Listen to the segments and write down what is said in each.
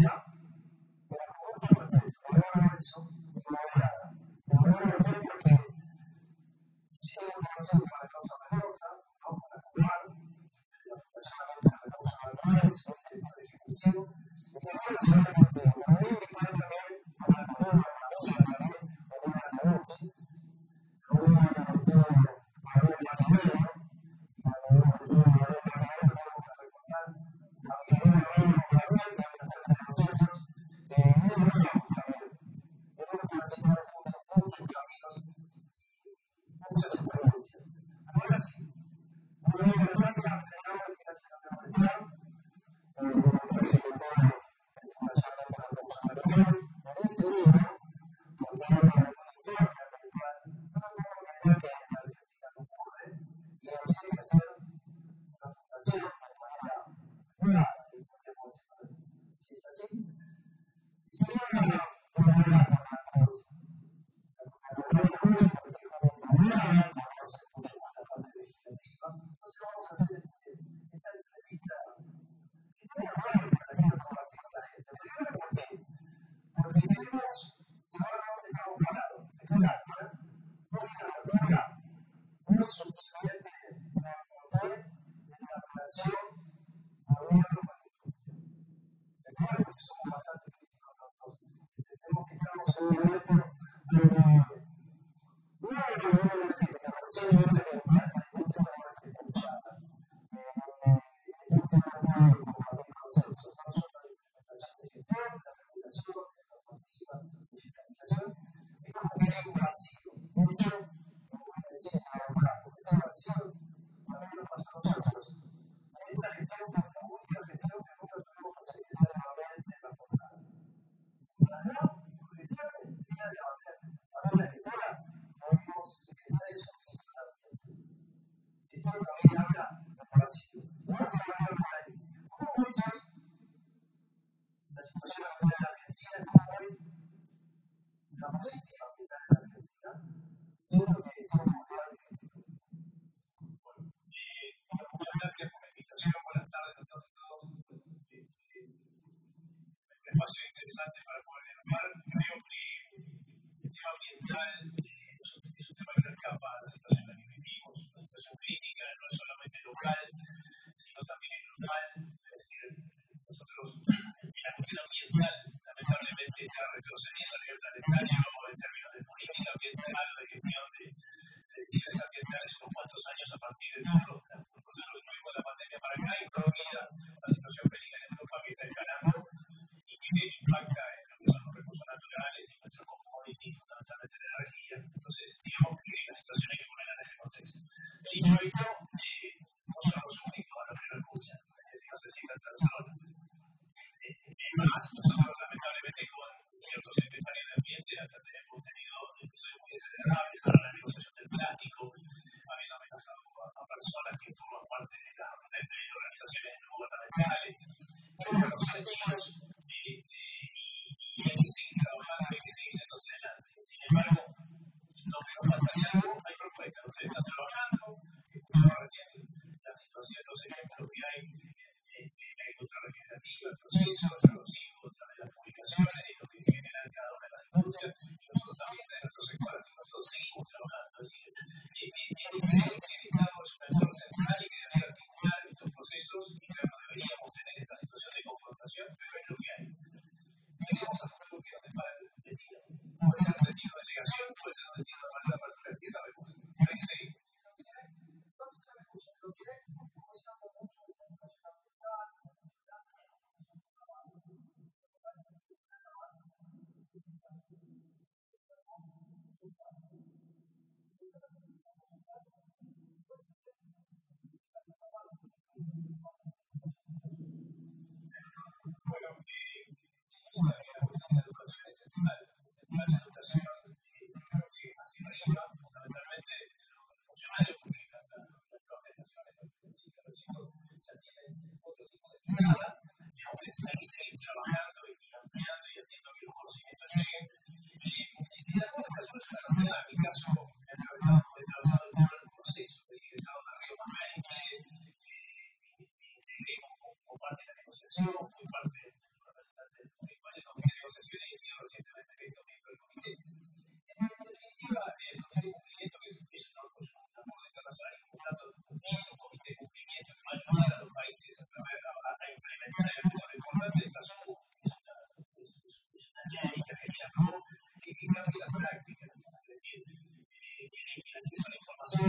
Yeah. somos bastante críticos nosotros. Entendemos que estamos en un momento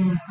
Mm-hmm.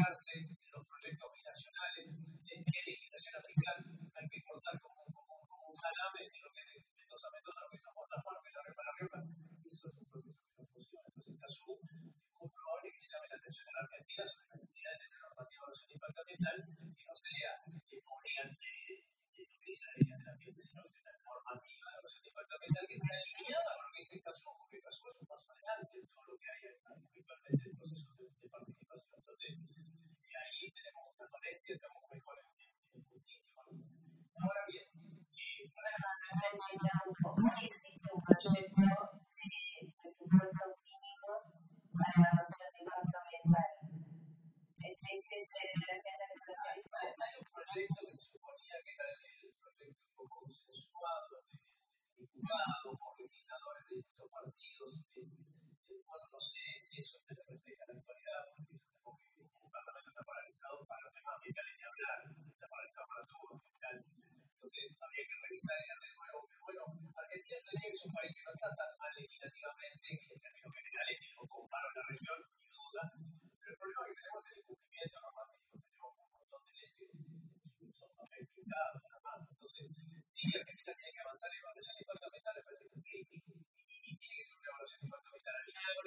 gotta say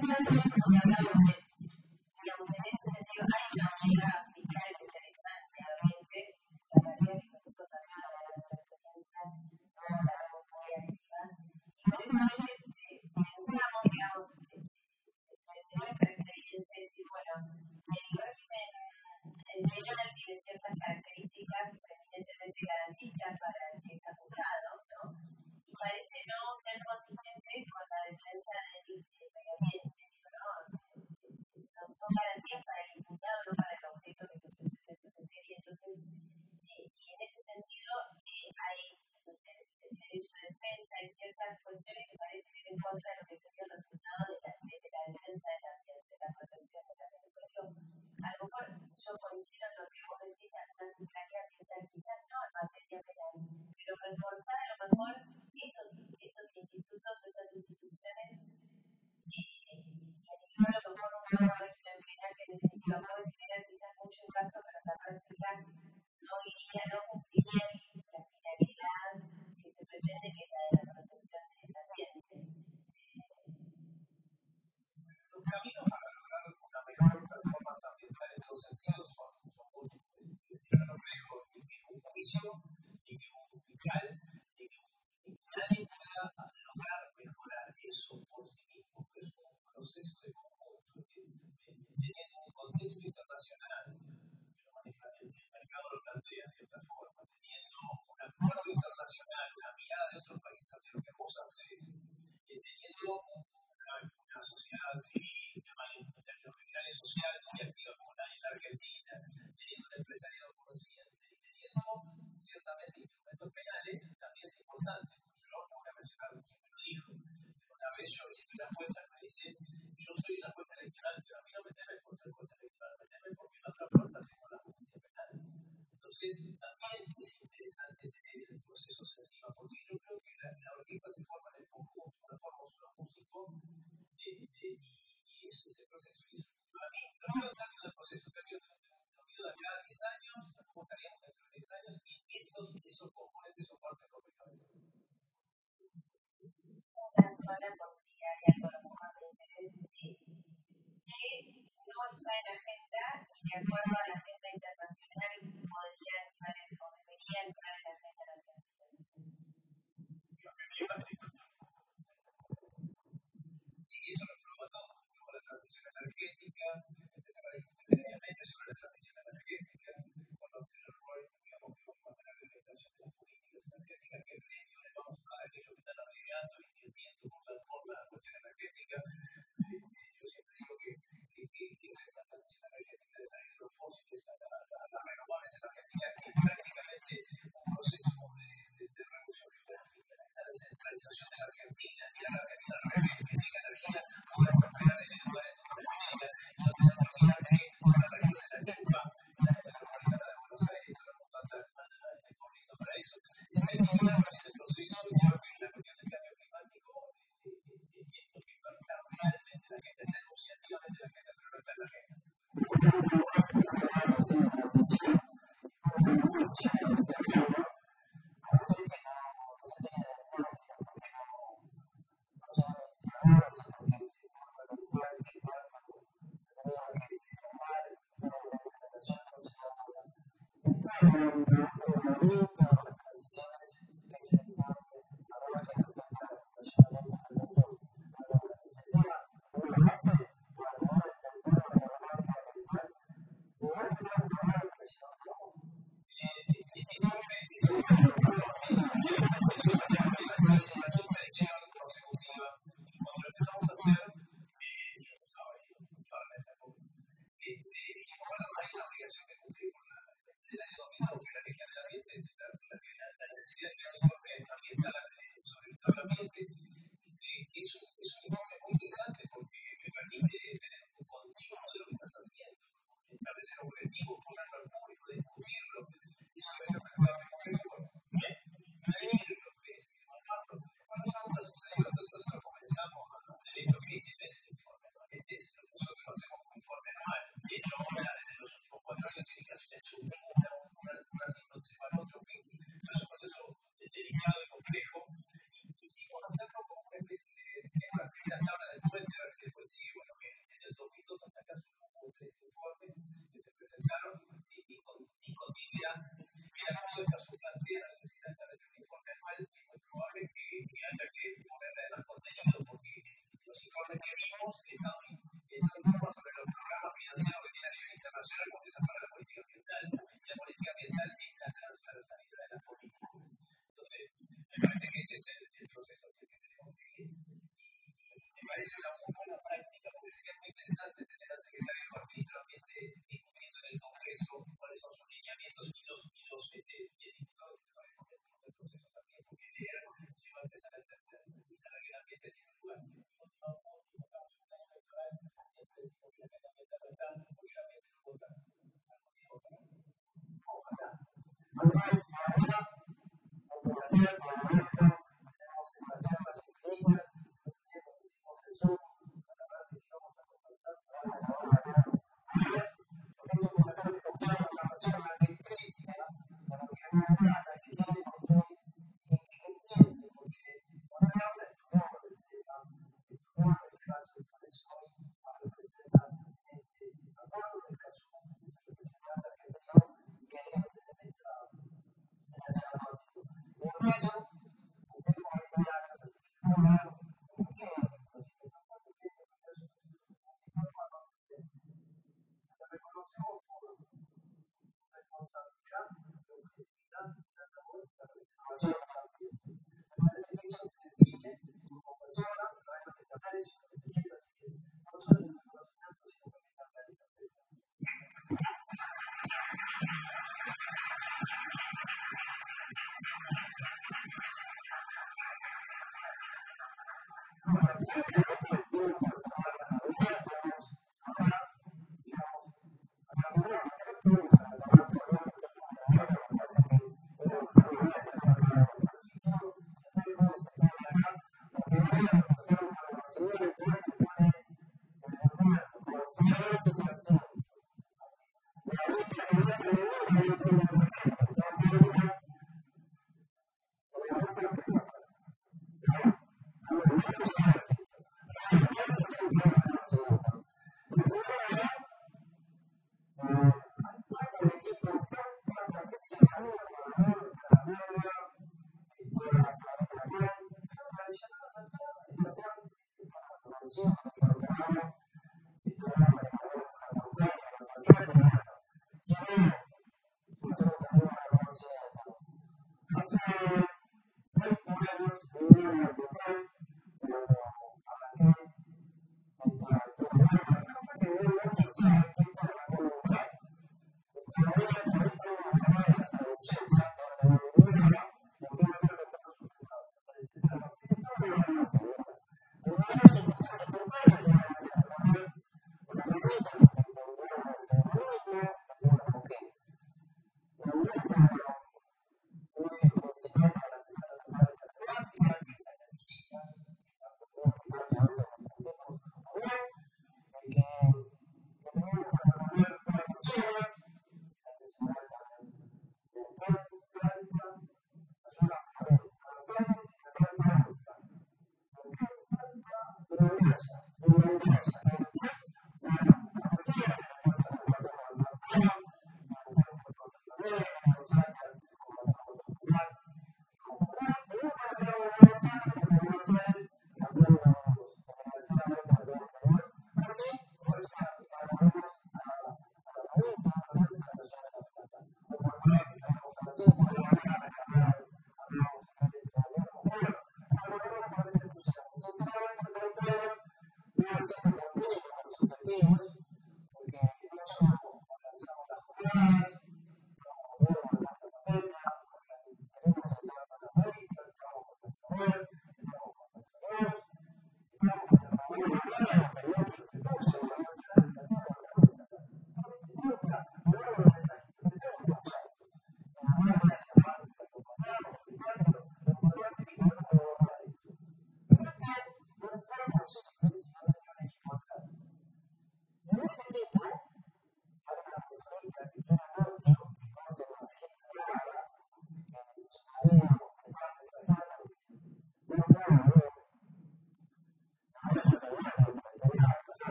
Práctica because he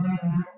Gracias.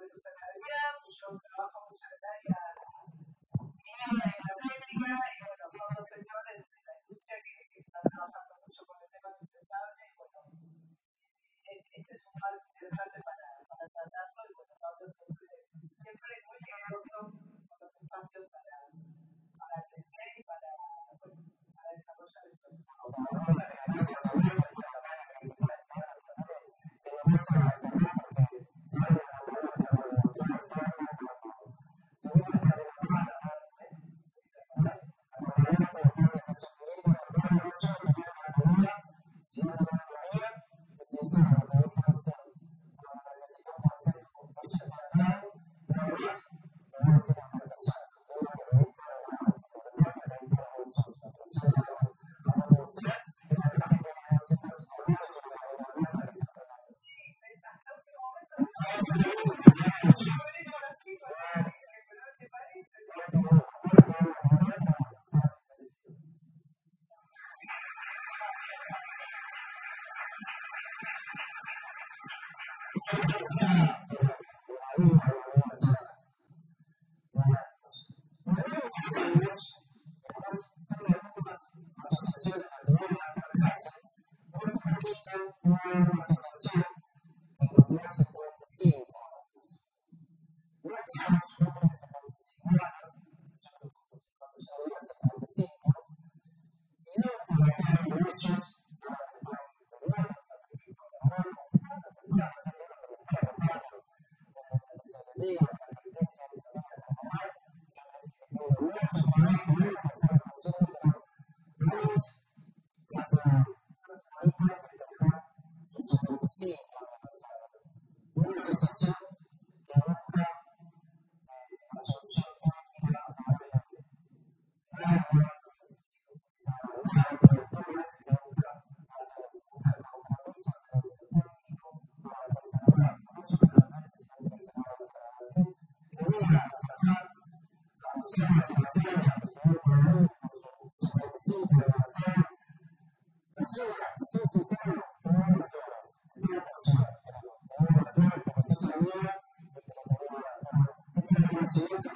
this is the Así que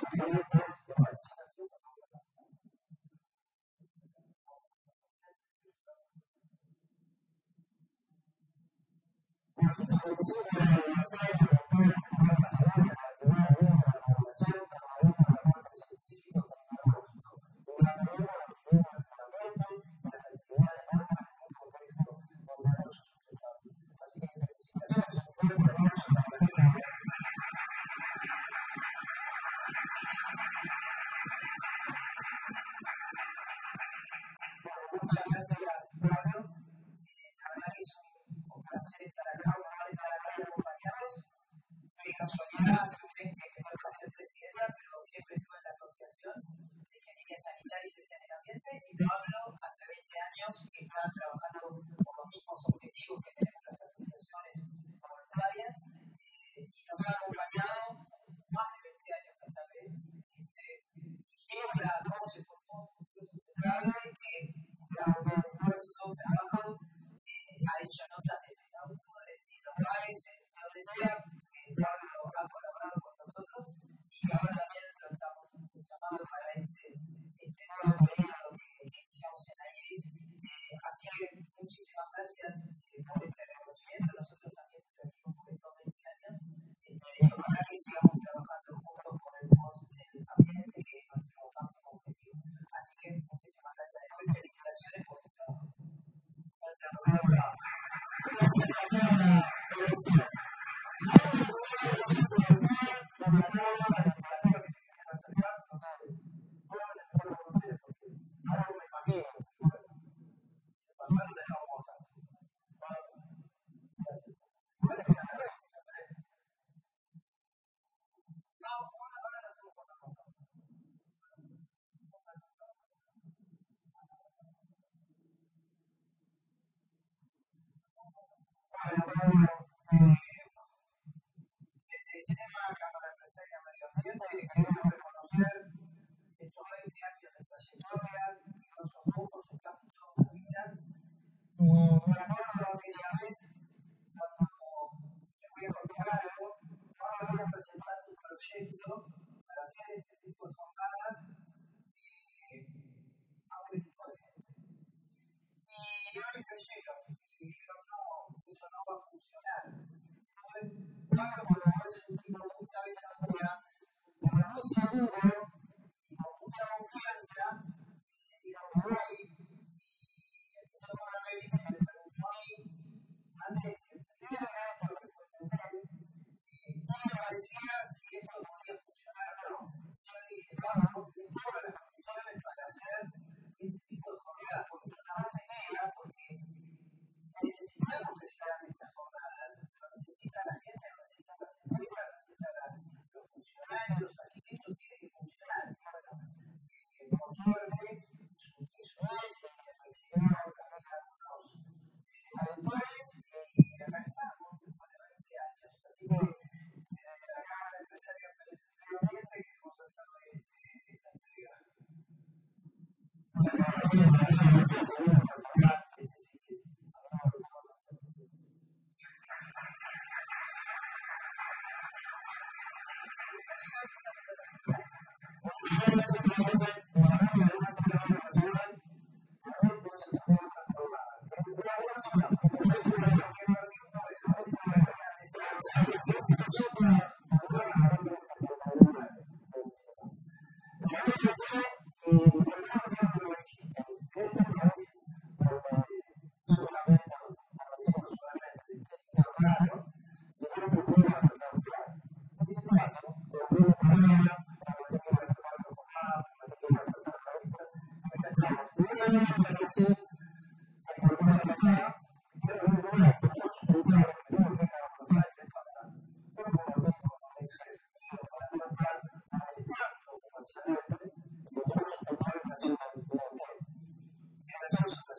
muchísimas gracias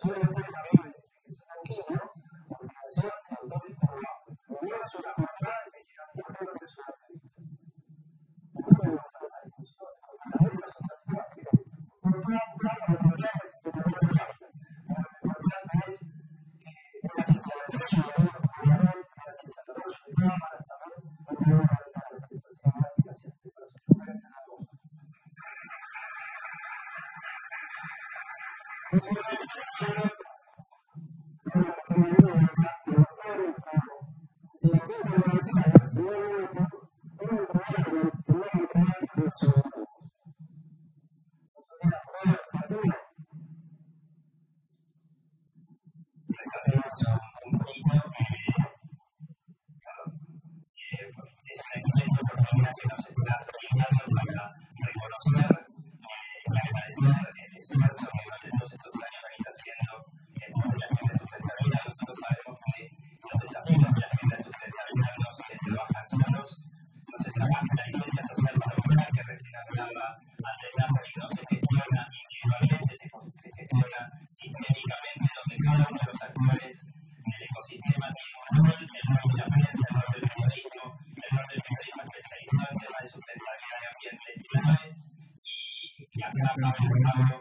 That's what Bueno,